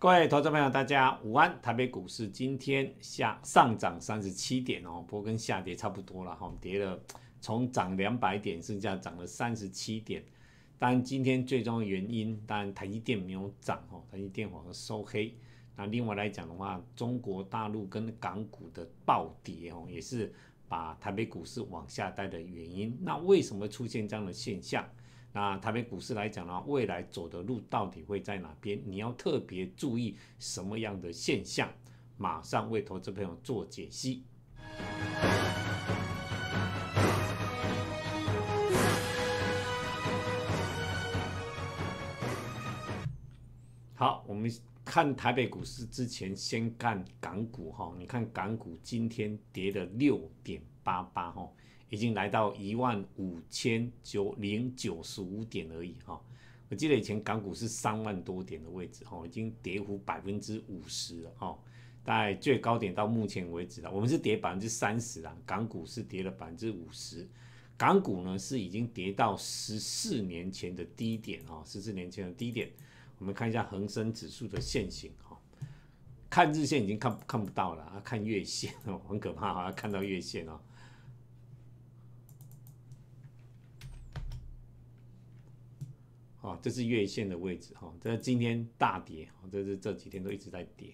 各位投资朋友，大家午安。台北股市今天下上涨三十七点哦，不过跟下跌差不多了哈，跌了从涨两百点，剩下涨了三十七点。当然，今天最终的原因，当然台积电没有涨哦，台积电反而收黑。那另外来讲的话，中国大陆跟港股的暴跌哦，也是把台北股市往下带的原因。那为什么出现这样的现象？那台北股市来讲呢，未来走的路到底会在哪边？你要特别注意什么样的现象？马上为投资朋友做解析。好，我们看台北股市之前，先看港股哈。你看港股今天跌了六点八八哈。已经来到一万五千九零九十五点而已哈，我记得以前港股是三万多点的位置哈，已经跌幅百分之五十了哈，大概最高点到目前为止了，我们是跌百分之三十啊，港股是跌了百分之五十，港股呢是已经跌到十四年前的低点哈，十四年前的低点，我们看一下恒生指数的线型哈，看日线已经看看不到了啊，看月线哦，很可怕哈，看到月线哦。哦，这是月线的位置哈，这今天大跌，这是这几天都一直在跌，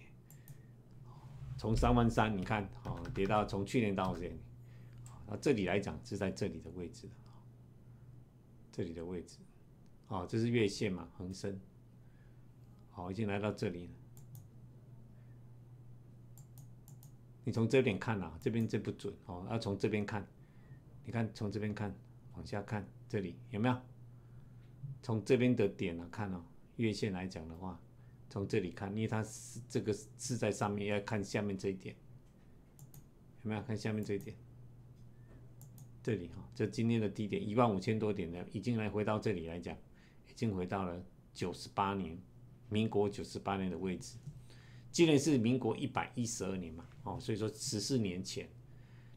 从三万三你看，哦，跌到从去年到现在，啊，这里来讲是在这里的位置，这里的位置，哦，这是月线嘛，恒生，好，已经来到这里了，你从这边看啊，这边这不准哦，要从这边看，你看从这边看，往下看，这里有没有？从这边的点呢看哦，月线来讲的话，从这里看，因为它是这个是在上面，要看下面这一点，有没有看下面这一点？这里哈，这今天的低点一万五千多点呢，已经来回到这里来讲，已经回到了九十八年，民国九十八年的位置。今年是民国一百一十二年嘛，哦，所以说十四年前，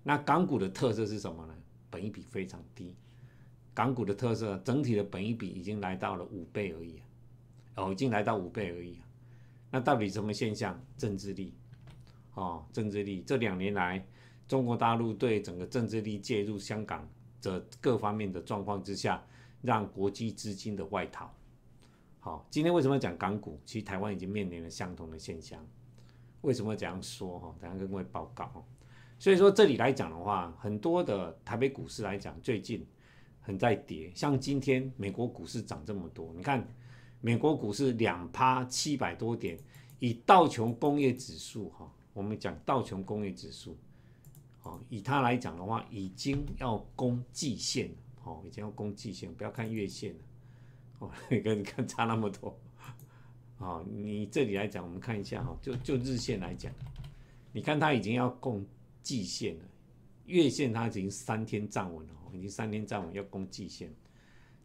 那港股的特色是什么呢？本益比非常低。港股的特色，整体的本益比已经来到了五倍而已，哦，已经来到五倍而已。那到底什么现象？政治力，哦，政治力。这两年来，中国大陆对整个政治力介入香港的各方面的状况之下，让国际资金的外逃。好，今天为什么讲港股？其实台湾已经面临了相同的现象。为什么这样说？哈，等下跟各位报告。所以说这里来讲的话，很多的台北股市来讲，最近。很在跌，像今天美国股市涨这么多，你看美国股市两趴七百多点，以道琼工业指数哈，我们讲道琼工业指数，哦，以它来讲的话，已经要攻季线了，哦，已经要攻季线，不要看月线了，哦，你看你看差那么多，哦，你这里来讲，我们看一下哈，就就日线来讲，你看它已经要攻季线了，月线它已经三天站稳了。已经三天站稳要攻季线，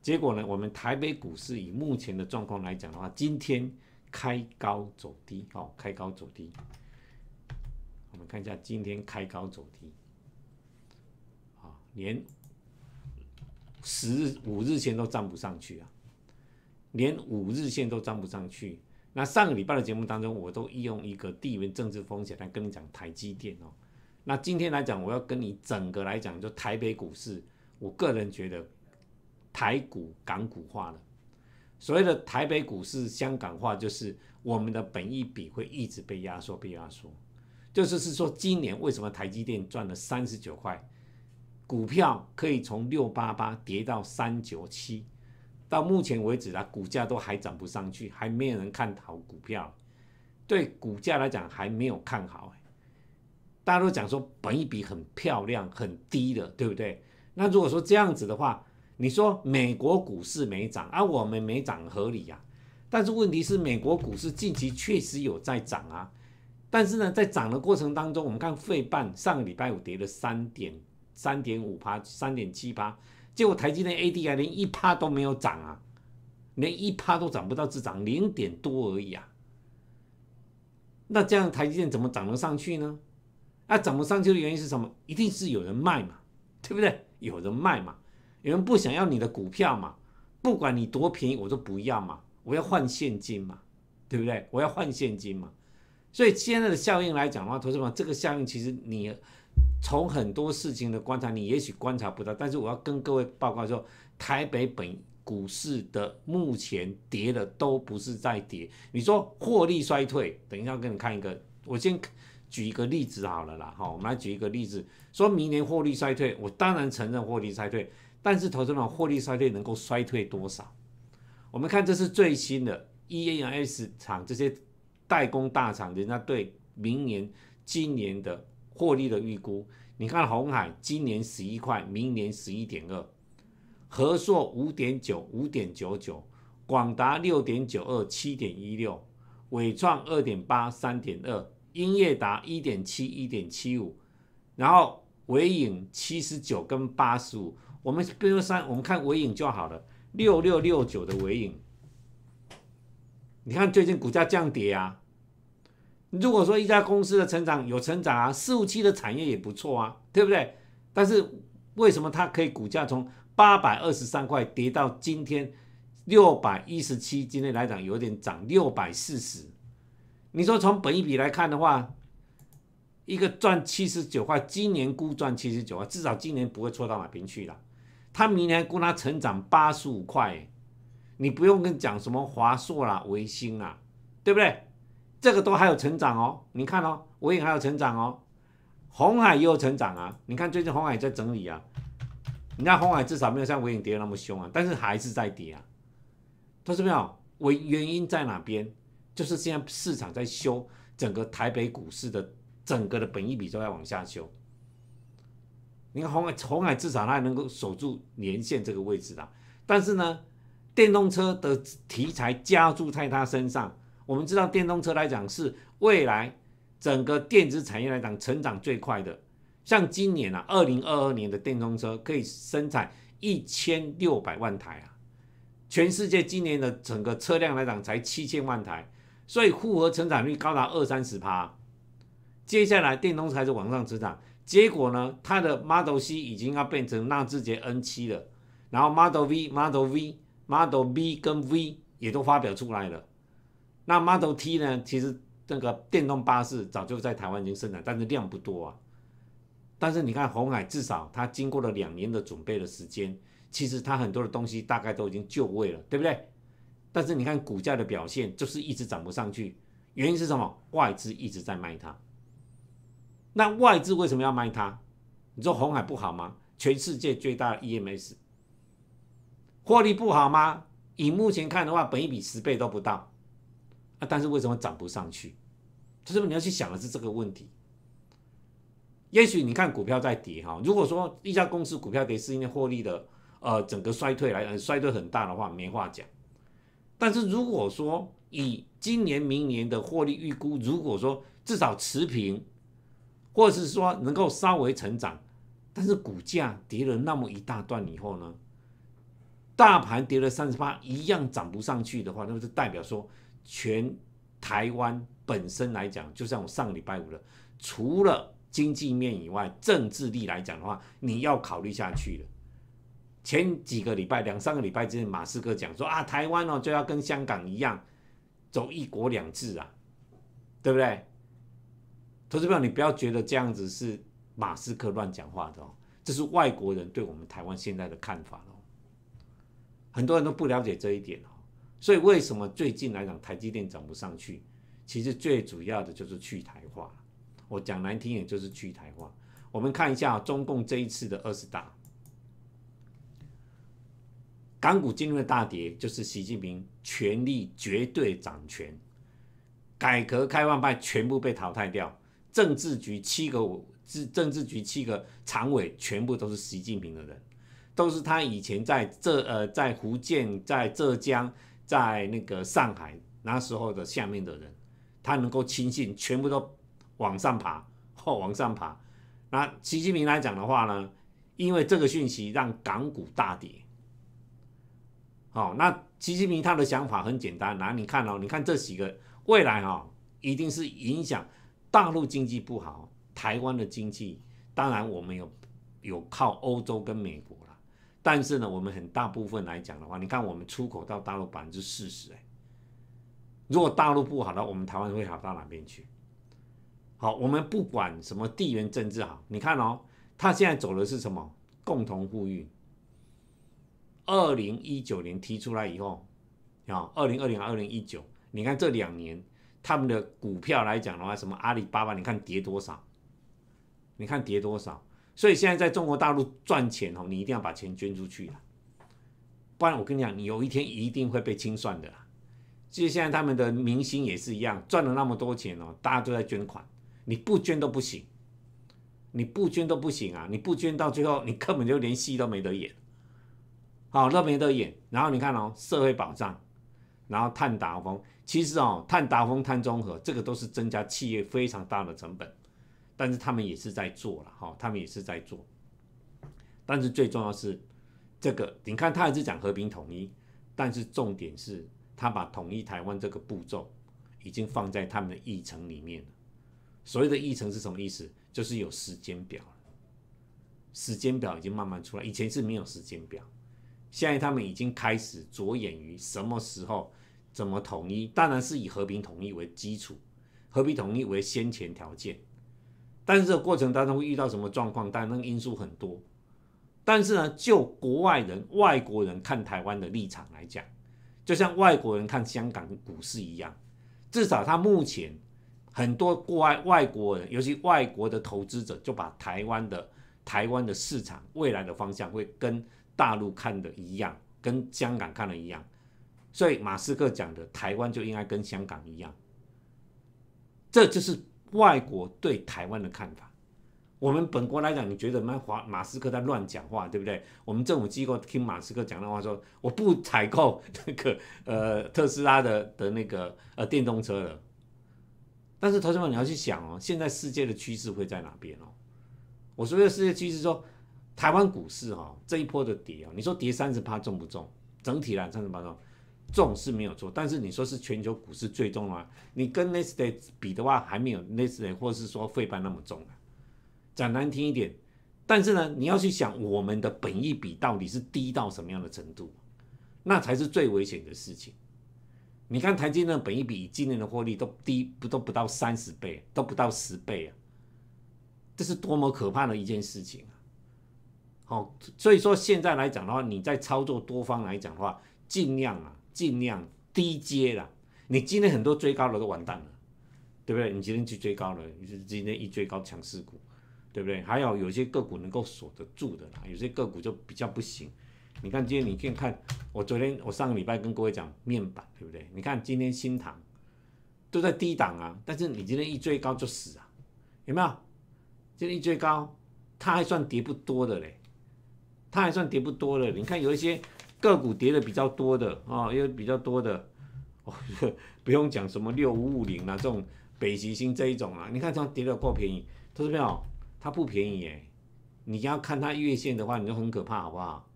结果呢？我们台北股市以目前的状况来讲的话，今天开高走低，哦，开高走低。我们看一下今天开高走低，啊，连十日、五日线都站不上去啊，连五日线都站不上去。那上个礼拜的节目当中，我都利用一个地缘政治风险来跟你讲台积电哦。那今天来讲，我要跟你整个来讲，就台北股市。我个人觉得，台股港股化了。所谓的台北股市香港化，就是我们的本益比会一直被压缩，被压缩。就是是说，今年为什么台积电赚了三十九块，股票可以从六八八跌到三九七，到目前为止啊，股价都还涨不上去，还没有人看好股票。对股价来讲，还没有看好。大家都讲说，本益比很漂亮，很低的，对不对？那如果说这样子的话，你说美国股市没涨，而我们没涨合理呀？但是问题是，美国股市近期确实有在涨啊。但是呢，在涨的过程当中，我们看费半上个礼拜五跌了三点三点五趴，三点七趴，结果台积电 ADI 连一趴都没有涨啊，连一趴都涨不到，只涨零点多而已啊。那这样台积电怎么涨得上去呢？那涨不上去的原因是什么？一定是有人卖嘛，对不对？有人卖嘛？有人不想要你的股票嘛？不管你多便宜，我都不要嘛！我要换现金嘛？对不对？我要换现金嘛。所以现在的效应来讲的话，投资者这个效应其实你从很多事情的观察，你也许观察不到。但是我要跟各位报告说，台北本股市的目前跌的都不是在跌。你说获利衰退，等一下给你看一个，我先举一个例子好了啦。哈，我们来举一个例子，说明年获利衰退，我当然承认获利衰退，但是投资者获利衰退能够衰退多少？我们看这是最新的 EAS 厂这些。代工大厂，人家对明年、今年的获利的预估，你看红海今年十一块，明年十一点二，和硕五点九、五点九九，广达六点九二、七点一六，伟创二点八、三点二，英业达一点七、一点七五，然后伟影七十九跟八十五，我们比如三，我们看伟影就好了，六六六九的伟影。你看最近股价降跌啊，如果说一家公司的成长有成长啊，四五七的产业也不错啊，对不对？但是为什么它可以股价从八百二十三块跌到今天六百一十七？今天来讲有点涨六百四十。你说从本一比来看的话，一个赚七十九块，今年估赚七十九块，至少今年不会错到哪边去了。他明年估它成长八十五块。你不用跟讲什么华硕啦、维新啦，对不对？这个都还有成长哦。你看哦，维影还有成长哦，红海也有成长啊。你看最近红海在整理啊，你看红海至少没有像维影跌那么凶啊，但是还是在跌啊。同志没有？为原因在哪边？就是现在市场在修整个台北股市的整个的本益比都在往下修。你看红海，红海至少它还能够守住年线这个位置的，但是呢？电动车的题材加注在它身上，我们知道电动车来讲是未来整个电子产业来讲成长最快的。像今年啊，二零二二年的电动车可以生产一千六百万台啊，全世界今年的整个车辆来讲才七千万台，所以复合成长率高达二三十趴。接下来电动车是往上成长，结果呢，它的 Model C 已经要变成纳智捷 N 七了，然后 Model V Model V。Model B 跟 V 也都发表出来了，那 Model T 呢？其实这个电动巴士早就在台湾已经生产，但是量不多啊。但是你看红海，至少它经过了两年的准备的时间，其实它很多的东西大概都已经就位了，对不对？但是你看股价的表现，就是一直涨不上去，原因是什么？外资一直在卖它。那外资为什么要卖它？你说红海不好吗？全世界最大的 EMS。获利不好吗？以目前看的话，本一比十倍都不到啊！但是为什么涨不上去？就是你要去想的是这个问题。也许你看股票在跌哈，如果说一家公司股票跌是因为获利的呃整个衰退来衰退很大的话，没话讲。但是如果说以今年明年的获利预估，如果说至少持平，或者是说能够稍微成长，但是股价跌了那么一大段以后呢？大盘跌了三十八，一样涨不上去的话，那是代表说，全台湾本身来讲，就像我上礼拜五了，除了经济面以外，政治力来讲的话，你要考虑下去了。前几个礼拜，两三个礼拜之前，马斯克讲说啊，台湾哦就要跟香港一样，走一国两制啊，对不对？投资朋友，你不要觉得这样子是马斯克乱讲话的哦，这是外国人对我们台湾现在的看法哦。很多人都不了解这一点哦，所以为什么最近来讲台积电涨不上去？其实最主要的就是去台化。我讲难听点就是去台化。我们看一下中共这一次的二十大，港股进入了大跌，就是习近平权力绝对掌权，改革开放派全部被淘汰掉，政治局七个政政治局七个常委全部都是习近平的人。都是他以前在浙呃在福建在浙江在那个上海那时候的下面的人，他能够亲信，全部都往上爬，后往上爬。那习近平来讲的话呢，因为这个讯息让港股大跌。好，那习近平他的想法很简单，那你看哦，你看这几个未来哈，一定是影响大陆经济不好，台湾的经济，当然我们有有靠欧洲跟美国。但是呢，我们很大部分来讲的话，你看我们出口到大陆百分之四十，哎，如果大陆不好了，我们台湾会好到哪边去？好，我们不管什么地缘政治好，你看哦，他现在走的是什么？共同富裕。二零一九年提出来以后，啊，二零二零、二零一九，你看这两年他们的股票来讲的话，什么阿里巴巴，你看跌多少？你看跌多少？所以现在在中国大陆赚钱哦，你一定要把钱捐出去了，不然我跟你讲，你有一天一定会被清算的啦。其实现在他们的明星也是一样，赚了那么多钱哦，大家都在捐款。你不捐都不行，你不捐都不行啊！你不捐到最后，你根本就连戏都没得演，好都没得演。然后你看哦，社会保障，然后碳达峰，其实哦，碳达峰、碳中和，这个都是增加企业非常大的成本，但是他们也是在做了哈，他们也是在做。但是最重要是这个，你看他还是讲和平统一，但是重点是他把统一台湾这个步骤已经放在他们的议程里面了。所谓的议程是什么意思？就是有时间表时间表已经慢慢出来，以前是没有时间表，现在他们已经开始着眼于什么时候怎么统一，当然是以和平统一为基础，和平统一为先前条件。但是这个过程当中会遇到什么状况？当然那个因素很多。但是呢，就国外人、外国人看台湾的立场来讲，就像外国人看香港股市一样，至少他目前。很多国外外国人，尤其外国的投资者，就把台湾的台湾的市场未来的方向会跟大陆看的一样，跟香港看的一样。所以马斯克讲的台湾就应该跟香港一样，这就是外国对台湾的看法。我们本国来讲，你觉得马华马斯克在乱讲话，对不对？我们政府机构听马斯克讲的话说，我不采购那个呃特斯拉的的那个呃电动车了。但是，同学们，你要去想哦，现在世界的趋势会在哪边哦？我说的世界趋势说，台湾股市哈这一波的跌啊，你说跌三十趴重不重？整体来三十趴重，重是没有错。但是你说是全球股市最重吗？你跟 n e s t a 比的话，还没有 n e s t a 或是说费半那么重啊。讲难听一点，但是呢，你要去想我们的本益比到底是低到什么样的程度，那才是最危险的事情。你看台积电本益比今年的获利都低不都不到三十倍，都不到十倍啊！这是多么可怕的一件事情啊！哦，所以说现在来讲的话，你在操作多方来讲的话，尽量啊，尽量低接了。你今天很多追高的都完蛋了，对不对？你今天去追高了，你是今天一追高强势股，对不对？还有有些个股能够锁得住的啦，有些个股就比较不行。你看今天，你可以看我昨天，我上个礼拜跟各位讲面板，对不对？你看今天新塘都在低档啊，但是你今天一追高就死啊，有没有？今天一追高，它还算跌不多的嘞，它还算跌不多了。你看有一些个股跌的比较多的啊，有比较多的哦，不用讲什么六五五零啊，这种北极星这一种啊，你看这样跌的够便宜，投资朋友，它不便宜耶。你要看它月线的话，你就很可怕，好不好？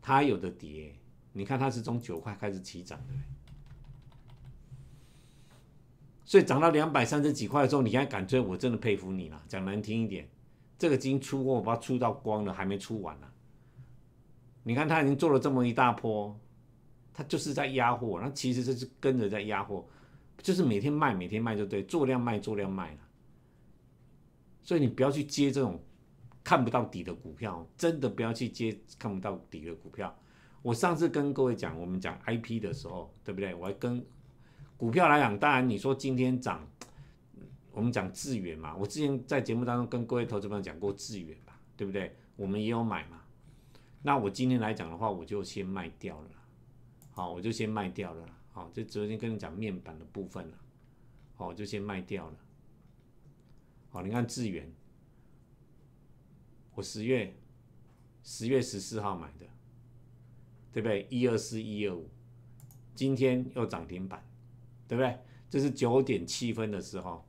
它有的跌，你看它是从九块开始起涨的，所以涨到两百三十几块的时候，你还敢追，我真的佩服你了。讲难听一点，这个金出货把它出到光了，还没出完呢。你看他已经做了这么一大波，他就是在压货，那其实这是跟着在压货，就是每天卖，每天卖就对，做量卖，做量卖了。所以你不要去接这种。看不到底的股票，真的不要去接看不到底的股票。我上次跟各位讲，我们讲 I P 的时候，对不对？我还跟股票来讲，当然你说今天涨，我们讲智远嘛。我之前在节目当中跟各位投资朋友讲过智远吧，对不对？我们也有买嘛。那我今天来讲的话，我就先卖掉了。好，我就先卖掉了。好，就昨天跟你讲面板的部分了。好，我就先卖掉了。好，你看智远。我十月十月十四号买的，对不对？一二四一二五，今天又涨停板，对不对？这是九点七分的时候，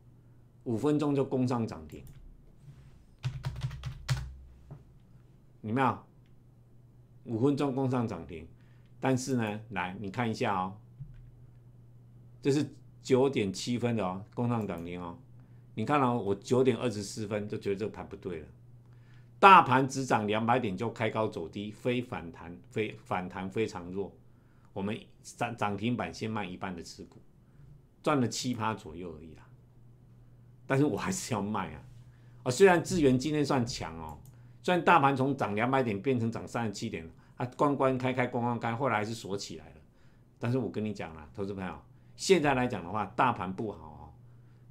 五分钟就攻上涨停，你们有？五分钟攻上涨停，但是呢，来你看一下哦，这是九点七分的哦，攻上涨停哦，你看到我九点二十四分就觉得这个盘不对了。大盘只涨两百点就开高走低，非反弹，非反弹非常弱。我们涨涨停板先卖一半的持股，赚了七趴左右而已啦。但是我还是要卖啊！啊，虽然资源今天算强哦，虽然大盘从涨两百点变成涨三十七点，啊，关关开开关关开，后来还是锁起来了。但是我跟你讲了，投资朋友，现在来讲的话，大盘不好哦。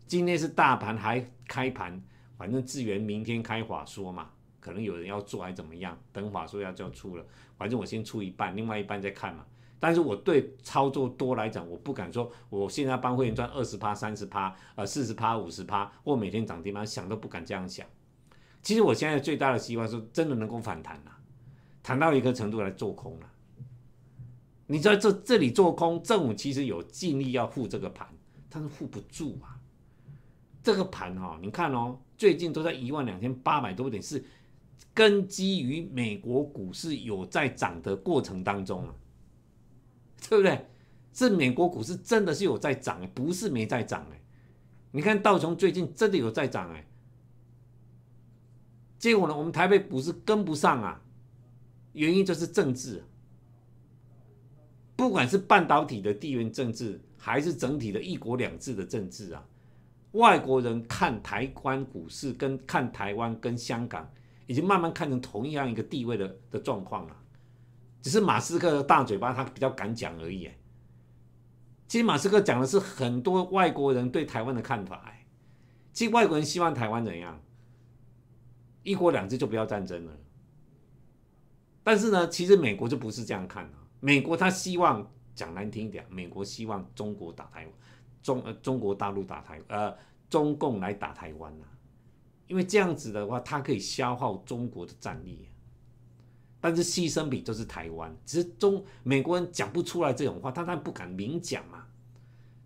今天是大盘还开盘，反正资源明天开法说嘛，可能有人要做还怎么样，等法说要就要出了，反正我先出一半，另外一半再看嘛。但是我对操作多来讲，我不敢说我现在帮会员赚二十趴、三十趴、呃四十趴、五十趴，或每天涨停板，想都不敢这样想。其实我现在最大的希望是真的能够反弹了，谈到一个程度来做空了。你在这这里做空，政府其实有尽力要护这个盘，但是护不住啊。这个盘哈，你看哦，最近都在一万两千八百多点，是根基于美国股市有在涨的过程当中啊。对不对？是美国股市真的是有在涨，不是没在涨哎。你看道琼最近真的有在涨哎，结果呢，我们台北股市跟不上啊，原因就是政治，不管是半导体的地缘政治，还是整体的一国两制的政治啊，外国人看台湾股市跟看台湾跟香港，已经慢慢看成同样一个地位的的状况了。只是马斯克的大嘴巴，他比较敢讲而已。其实马斯克讲的是很多外国人对台湾的看法。其实外国人希望台湾怎样？一国两制就不要战争了。但是呢，其实美国就不是这样看的。美国他希望讲难听一点，美国希望中国打台湾，中呃中国大陆打台呃中共来打台湾啊，因为这样子的话，它可以消耗中国的战力。但是牺牲比都是台湾，只是中美国人讲不出来这种话，他他不敢明讲嘛。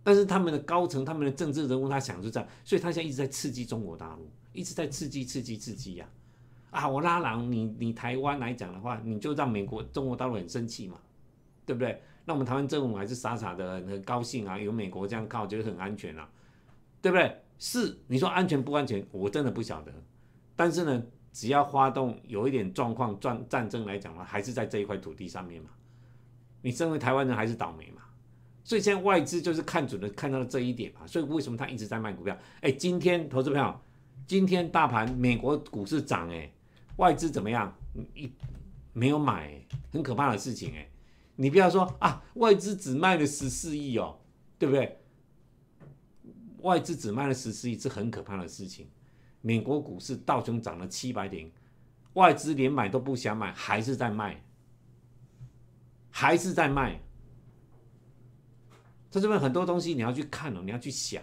但是他们的高层、他们的政治人物，他想就这样，所以他现在一直在刺激中国大陆，一直在刺激、刺激、刺激呀！啊，我拉郎，你你台湾来讲的话，你就让美国、中国大陆很生气嘛，对不对？那我们台湾政府还是傻傻的很高兴啊，有美国这样靠，觉得很安全啊，对不对？是你说安全不安全，我真的不晓得。但是呢？只要发动有一点状况战战争来讲的话，还是在这一块土地上面嘛。你身为台湾人还是倒霉嘛。所以现在外资就是看准了，看到了这一点嘛。所以为什么他一直在卖股票？哎，今天投资票，今天大盘美国股市涨，哎，外资怎么样？一没有买，很可怕的事情哎。你不要说啊，外资只卖了十四亿哦，对不对？外资只卖了十四亿是很可怕的事情。美国股市道琼涨了七百点，外资连买都不想买，还是在卖，还是在卖。在这边很多东西你要去看哦，你要去想，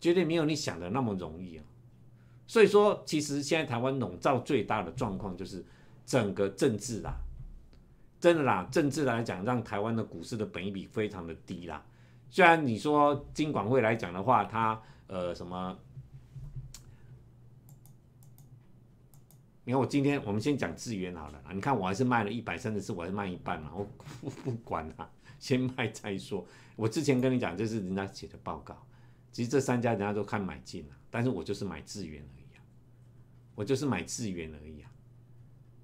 绝对没有你想的那么容易啊。所以说，其实现在台湾笼罩最大的状况就是整个政治啦，真的啦，政治来讲，让台湾的股市的本益比非常的低啦。虽然你说金管会来讲的话，它呃什么？你看我今天，我们先讲资源好了。你看我还是卖了一百三十四，我还是卖一半嘛，我不不管了，先卖再说。我之前跟你讲，这是人家写的报告。其实这三家人家都看买进了，但是我就是买资源而已啊，我就是买资源而已啊。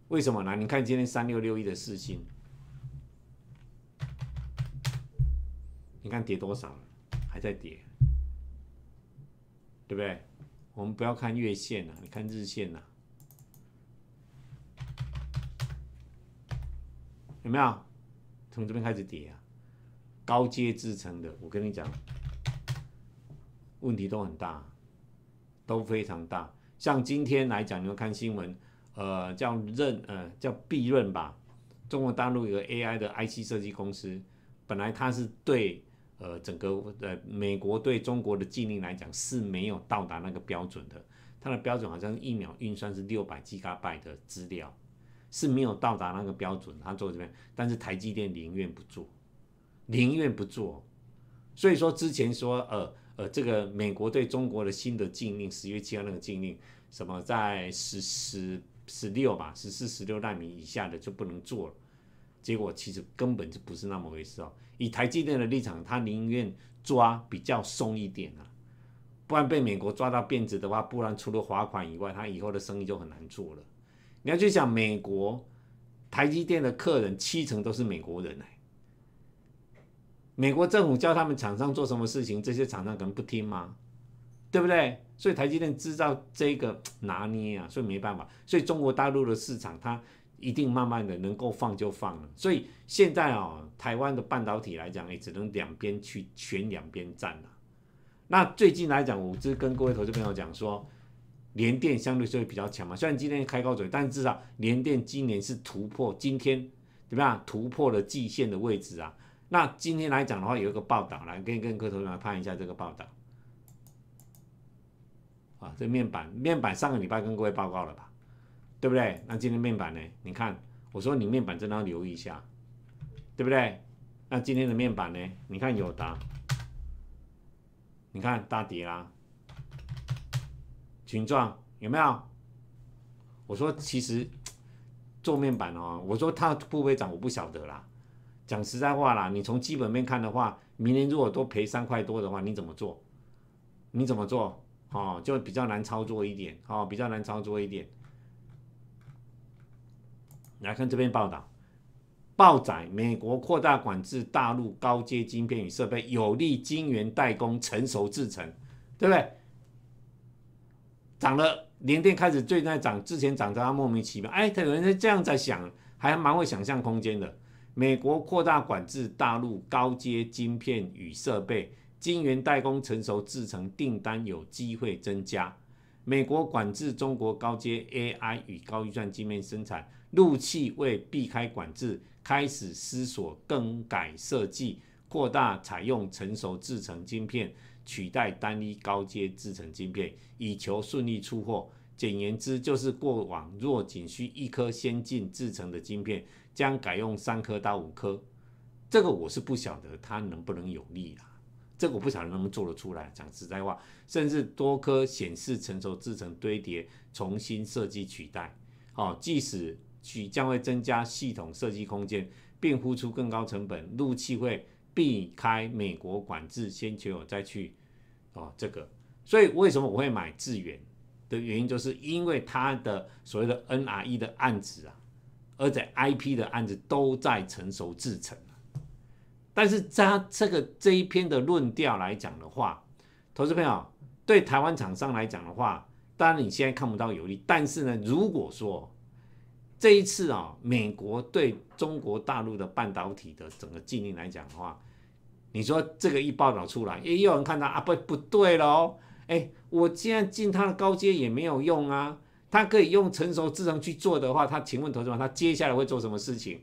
为什么呢？你看今天三六六一的四星，你看跌多少了？还在跌，对不对？我们不要看月线了，你看日线呐。有没有从这边开始跌啊？高阶支撑的，我跟你讲，问题都很大，都非常大。像今天来讲，你们看新闻，呃，叫润，呃，叫必润吧？中国大陆有个 AI 的 IC 设计公司，本来它是对，呃，整个呃美国对中国的禁令来讲是没有到达那个标准的，它的标准好像一秒运算是六百 G 拜的资料。是没有到达那个标准，它做这边，但是台积电宁愿不做，宁愿不做。所以说之前说，呃呃，这个美国对中国的新的禁令，十月七号那个禁令，什么在十十十六吧，十四十六纳米以下的就不能做了。结果其实根本就不是那么回事哦。以台积电的立场，他宁愿抓比较松一点啊，不然被美国抓到辫子的话，不然除了罚款以外，他以后的生意就很难做了。你要去想，美国台积电的客人七成都是美国人哎，美国政府叫他们厂商做什么事情，这些厂商可能不听吗？对不对？所以台积电制造这个拿捏啊，所以没办法。所以中国大陆的市场，它一定慢慢的能够放就放了。所以现在啊，台湾的半导体来讲，也只能两边去选两边站了。那最近来讲，我是跟各位投资朋友讲说，联电相对就会比较强嘛。虽然今天开高走，但至少联电今年是突破今天怎么样突破了季线的位置啊。那今天来讲的话，有一个报道来跟跟各位同学看一下这个报道。啊，这面板面板上个礼拜跟各位报告了吧，对不对？那今天面板呢？你看，我说你面板真的要留意一下，对不对？那今天的面板呢？你看有达，你看大跌啦，群状有没有？我说其实做面板哦，我说它会不会涨，我不晓得啦。讲实在话啦，你从基本面看的话，明年如果都赔三块多的话，你怎么做？你怎么做？哦，就比较难操作一点，哦，比较难操作一点。来看这篇报道，报载美国扩大管制大陆高阶晶片与设备，有利晶圆代工成熟制成，对不对？涨了，联电开始最近在涨，之前涨得莫名其妙。哎，他有人在这样在想，还蛮会想象空间的。美国扩大管制大陆高阶晶片与设备。晶圆代工成熟制成订单有机会增加。美国管制中国高阶 AI 与高预算晶片生产，陆气为避开管制，开始思索更改设计，扩大采用成熟制成晶片，取代单一高阶制成晶片，以求顺利出货。简言之，就是过往若仅需一颗先进制成的晶片，将改用三颗到五颗。这个我是不晓得它能不能有利啦。这个我不晓得能不能做得出来。讲实在话，甚至多颗显示成熟制成堆叠，重新设计取代。哦，即使取将会增加系统设计空间，并付出更高成本，路气会避开美国管制，先求有再去。哦，这个，所以为什么我会买智远的原因，就是因为它的所谓的 NRE 的案子啊，而且 IP 的案子都在成熟制成。但是他这个这一篇的论调来讲的话，投资朋友对台湾厂商来讲的话，当然你现在看不到有利。但是呢，如果说这一次啊，美国对中国大陆的半导体的整个禁令来讲的话，你说这个一报道出来，也有人看到啊，不不对喽，哎，我既然进他的高阶也没有用啊，他可以用成熟制程去做的话，他请问投资者，他接下来会做什么事情？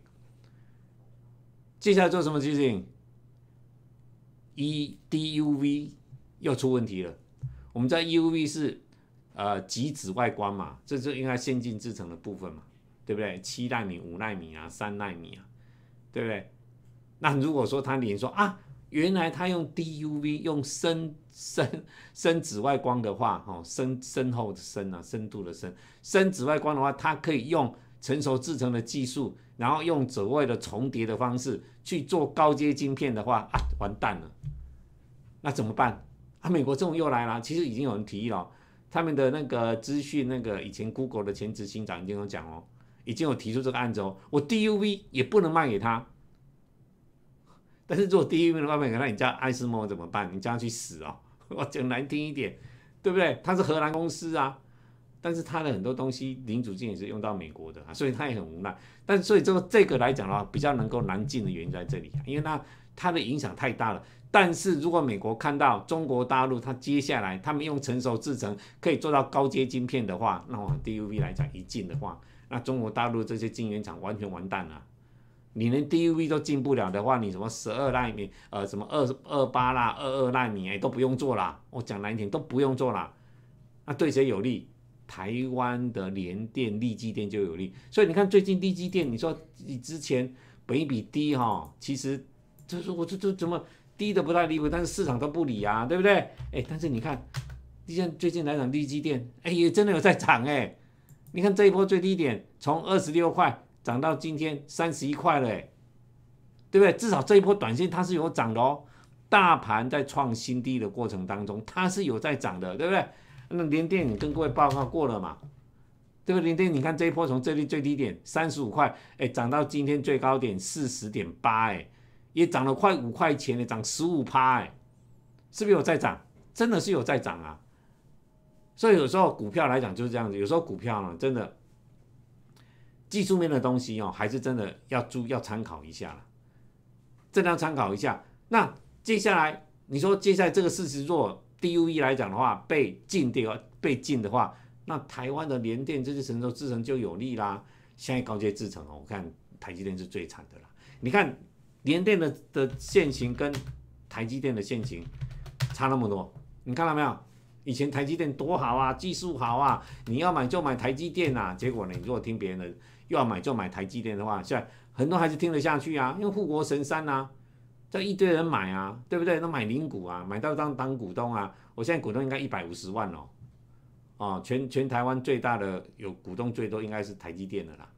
接下来做什么事情？E DUV 又出问题了。我们在 UV 是呃极紫外光嘛，这是应该先进制程的部分嘛，对不对？七纳米、五纳米啊，三纳米啊，对不对？那如果说他连说啊，原来他用 DUV 用深深深紫外光的话，哦，深深厚的深啊，深度的深深紫外光的话，它可以用成熟制成的技术。然后用所谓的重叠的方式去做高阶晶片的话啊，完蛋了，那怎么办？啊，美国这种又来了。其实已经有人提议了，他们的那个资讯，那个以前 Google 的前执行长已经有讲哦，已经有提出这个案子哦，我 DUV 也不能卖给他。但是做 DUV 的卖给他，你叫爱斯摩怎么办？你叫他去死哦！我讲难听一点，对不对？他是荷兰公司啊。但是它的很多东西零组件也是用到美国的啊，所以它也很无奈。但所以这个这个来讲的话，比较能够难进的原因在这里啊，因为那它的影响太大了。但是如果美国看到中国大陆它接下来他们用成熟制程可以做到高阶晶片的话，那往 DUV 来讲一进的话，那中国大陆这些晶圆厂完全完蛋了。你连 DUV 都进不了的话，你什么十二纳米呃什么二二八啦二二纳米哎都不用做啦。我讲难听都不用做啦。那对谁有利？台湾的联电、利基电就有利，所以你看最近利基电，你说你之前本一比低哈，其实就是我这这怎么低的不太离谱，但是市场都不理啊，对不对？哎，但是你看，现最近来讲利基电，哎也真的有在涨哎，你看这一波最低点从二十六块涨到今天三十一块了哎，对不对？至少这一波短线它是有涨的哦，大盘在创新低的过程当中，它是有在涨的，对不对？那联电你跟各位报告过了嘛？对不对？联电你看这一波从这里最低点三十五块，哎，涨到今天最高点四十点八，哎，也涨了快五块钱了，涨十五趴，哎，是不是有在涨？真的是有在涨啊！所以有时候股票来讲就是这样子，有时候股票呢，真的技术面的东西哦，还是真的要注要参考一下了，真的要参考一下。那接下来你说接下来这个事实做 DUE 来讲的话，被禁掉被禁的话，那台湾的联电这些成熟制程就有利啦。现在高阶制程哦，我看台积电是最惨的啦。你看联电的的线型跟台积电的线型差那么多，你看到没有？以前台积电多好啊，技术好啊，你要买就买台积电呐。结果呢，你如果听别人的，又要买就买台积电的话，现在很多还是听得下去啊，因为护国神山呐，这一堆人买啊，对不对？那买零股啊，买到当当股东啊。我现在股东应该一百五十万哦，哦，全全台湾最大的有股东最多应该是台积电的啦。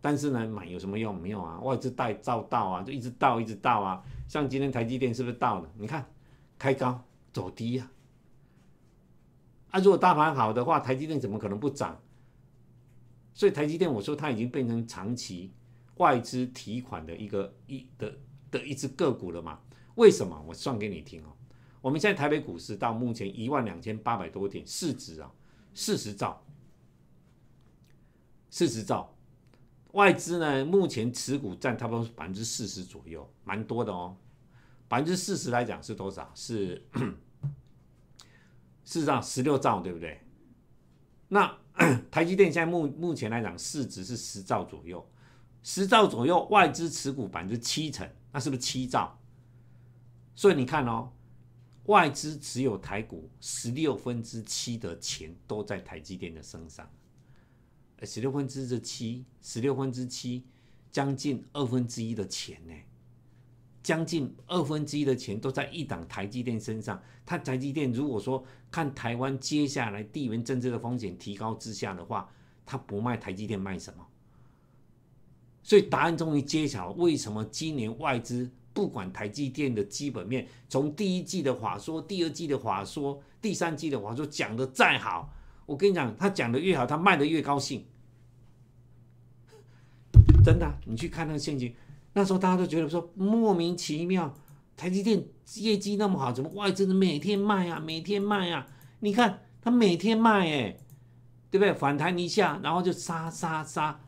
但是呢，买有什么用？没有啊，外资带照道啊，就一直倒一直倒啊。像今天台积电是不是倒了？你看，开高走低呀。啊，如果大盘好的话，台积电怎么可能不涨？所以台积电，我说它已经变成长期外资提款的一个一的的一只个股了嘛？为什么？我算给你听哦。我们现在台北股市到目前一万两千八百多点，市值啊四十兆，四十兆，外资呢目前持股占差不多百分之四十左右，蛮多的哦。百分之四十来讲是多少？是。事实上，十六兆对不对？那 台积电现在目目前来讲，市值是十兆左右，十兆左右，外资持股百分之七成，那是不是七兆？所以你看哦，外资持有台股十六分之七的钱都在台积电的身上，十六分之七，十六分之七，将近二分之一的钱呢。将近二分之一的钱都在一档台积电身上。它台积电如果说看台湾接下来地缘政治的风险提高之下的话，它不卖台积电卖什么？所以答案终于揭晓了：为什么今年外资不管台积电的基本面，从第一季的话说、第二季的话说、第三季的话说讲的再好，我跟你讲，他讲的越好，他卖的越高兴。真的，你去看那个现金。那时候大家都觉得说莫名其妙，台积电业绩那么好，怎么外资的每天卖啊，每天卖啊？你看它每天卖，哎，对不对？反弹一下，然后就杀杀杀，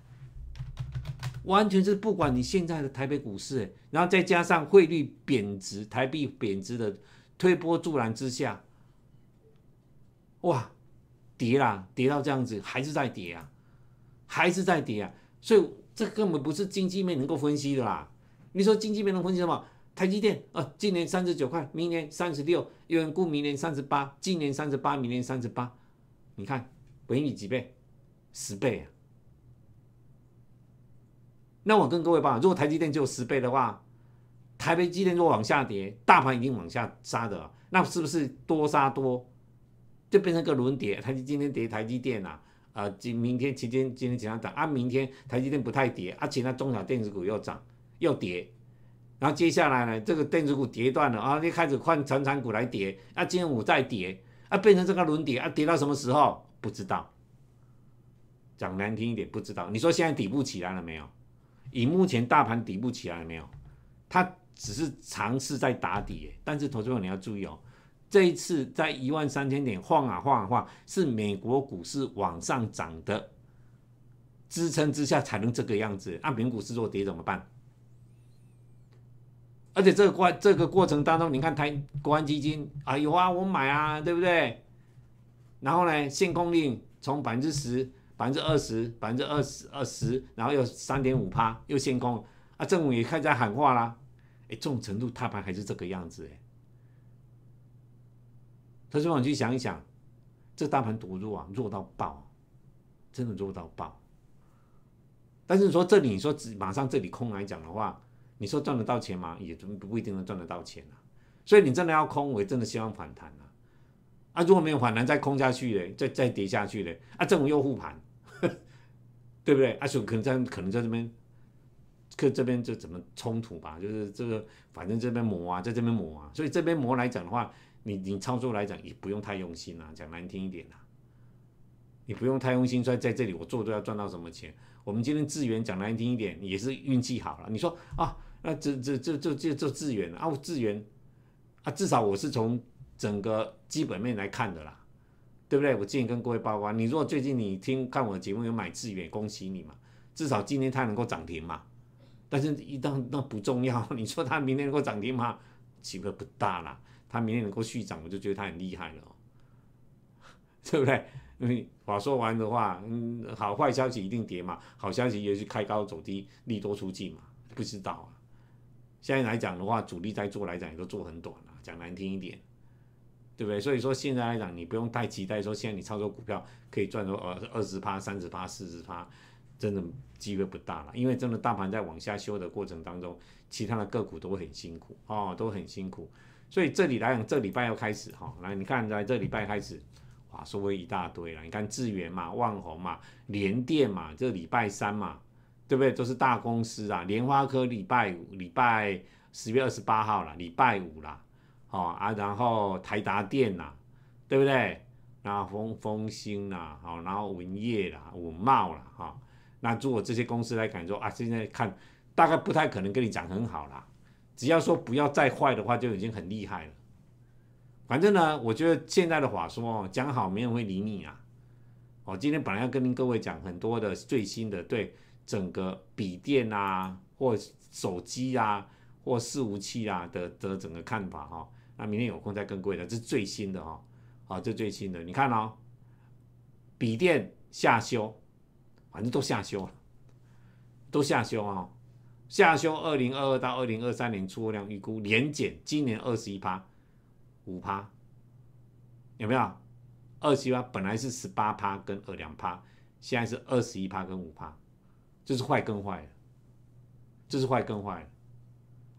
完全是不管你现在的台北股市，然后再加上汇率贬值，台币贬值的推波助澜之下，哇，跌啦，跌到这样子，还是在跌啊，还是在跌啊，所以。这根本不是经济面能够分析的啦！你说经济面能分析什么？台积电啊，今年三十九块，明年三十六，有人估明年三十八，今年三十八，明年三十八，你看，本益几倍？十倍啊！那我跟各位报，如果台积电只有十倍的话，台北积电如果往下跌，大盘已经往下杀的，那是不是多杀多，就变成个轮跌？台积今天跌台积电啊！啊，今明天期间今天怎样涨？啊，明天台积电不太跌，啊，其他中小电子股又涨又跌，然后接下来呢，这个电子股跌断了啊，又开始换成长股来跌，啊，今天五再跌，啊，变成这个轮跌，啊，跌到什么时候？不知道，讲难听一点，不知道。你说现在底部起来了没有？以目前大盘底部起来了没有？它只是尝试在打底，但是投资者你要注意哦。这一次在一万三千点晃啊晃啊晃，是美国股市往上涨的支撑之下才能这个样子。按平股市做跌怎么办？而且这个过这个过程当中，你看台国安基金啊有啊，我买啊，对不对？然后呢，限空令从百分之十、百分之二十、百分之二十二十，然后又三点五趴又限空啊，政府也开始在喊话啦。哎，这种程度，踏盘还是这个样子哎。他说：“你去想一想，这大盘多弱啊，弱到爆，真的弱到爆。但是说这里，你说只马上这里空来讲的话，你说赚得到钱吗？也不不一定能赚得到钱啊。所以你真的要空，我也真的希望反弹啊。啊，如果没有反弹，再空下去嘞，再再跌下去嘞，啊，政府又护盘，对不对？啊，所以可能在可能在这边，可这边就怎么冲突吧？就是这个，反正这边磨啊，在这边磨啊，所以这边磨来讲的话。你你操作来讲也不用太用心啦，讲难听一点啦，你不用太用心，说在这里我做都要赚到什么钱。我们今天资源讲难听一点也是运气好了。你说啊，那这这这这这这资源啊，资源啊，至少我是从整个基本面来看的啦，对不对？我建议跟各位报告，你如果最近你听看我的节目有买资源，恭喜你嘛，至少今天它能够涨停嘛。但是一旦那不重要，你说它明天能够涨停吗？机会不大啦。他明天能够续涨，我就觉得他很厉害了，对不对？因为话说完的话，嗯，好坏消息一定跌嘛，好消息也是开高走低，利多出尽嘛，不知道啊。现在来讲的话，主力在做来讲也都做很短了，讲难听一点，对不对？所以说现在来讲，你不用太期待说现在你操作股票可以赚到呃二十趴、三十趴、四十趴。真的机会不大了，因为真的大盘在往下修的过程当中，其他的个股都很辛苦哦，都很辛苦。所以这里来讲，这礼拜要开始哈，来你看在这礼拜开始，哇，收微一大堆了。你看智源嘛、万宏嘛、联电嘛，这礼拜三嘛，对不对？都是大公司啊。莲花科礼拜五、礼拜十月二十八号了，礼拜五啦，哦啊，然后台达电呐，对不对？然后丰丰兴啦，好，然后文业啦、文茂啦，哈。那如果这些公司来看说啊，现在看大概不太可能跟你讲很好啦，只要说不要再坏的话，就已经很厉害了。反正呢，我觉得现在的话说讲好，没人会理你啊。哦，今天本来要跟各位讲很多的最新的对整个笔电啊，或手机啊，或伺服器啊的的整个看法哈。那明天有空再跟各位讲，这是最新的哈。好，这最新的，你看哦，笔电下修。反正都下修了，都下修啊！下修二零二二到二零二三年出货量预估年减，今年二十一趴，五趴，有没有？二十一趴本来是十八趴跟二两趴，现在是二十一趴跟五趴，这是坏更坏了，这是坏更坏了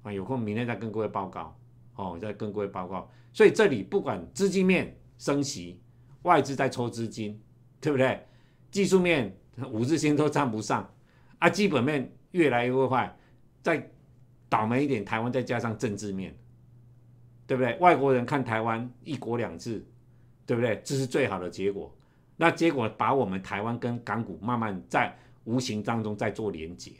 啊！有空明天再跟各位报告哦，再跟各位报告。所以这里不管资金面升息，外资在抽资金，对不对？技术面。五日线都站不上，啊，基本面越来越坏，再倒霉一点，台湾再加上政治面，对不对？外国人看台湾一国两制，对不对？这是最好的结果。那结果把我们台湾跟港股慢慢在无形当中在做连结。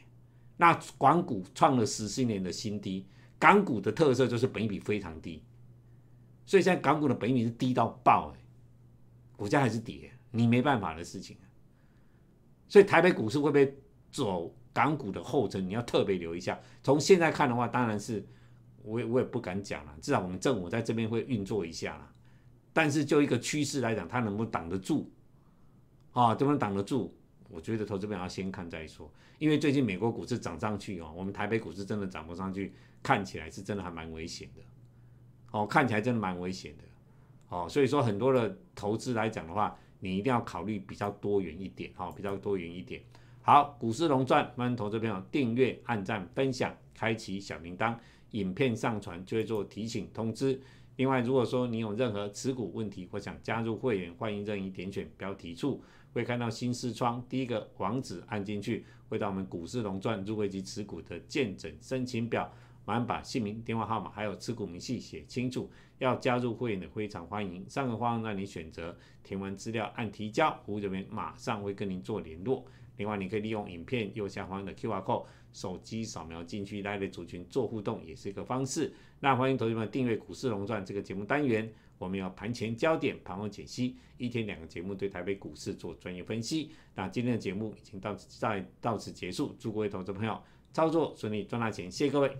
那港股创了十四年的新低，港股的特色就是本比非常低，所以现在港股的本比是低到爆哎，股价还是跌，你没办法的事情。所以台北股市会不会走港股的后尘？你要特别留意一下。从现在看的话，当然是我也我也不敢讲了。至少我们政府在这边会运作一下了。但是就一个趋势来讲，它能不能挡得住？啊，能不能挡得住？我觉得投资者要先看再说。因为最近美国股市涨上去哦，我们台北股市真的涨不上去，看起来是真的还蛮危险的。哦，看起来真的蛮危险的。哦，所以说很多的投资来讲的话。你一定要考虑比较多元一点，哈，比较多元一点。好，股市龙钻，欢迎投资朋友订阅、按赞、分享、开启小铃铛，影片上传就会做提醒通知。另外，如果说你有任何持股问题或想加入会员，欢迎任意点选标题处，会看到新视窗，第一个网址按进去，会到我们股市龙钻入会及持股的见证申请表。马上把姓名、电话号码还有持股明细写清楚。要加入会员的非常欢迎。上个方案让你选择填完资料按提交，服务人员马上会跟您做联络。另外，你可以利用影片右下方的 QR code，手机扫描进去来的组群做互动，也是一个方式。那欢迎同学们订阅《股市龙钻》这个节目单元，我们要盘前焦点、盘后解析，一天两个节目对台北股市做专业分析。那今天的节目已经到在到此结束，祝各位投资朋友操作顺利，赚大钱，谢谢各位。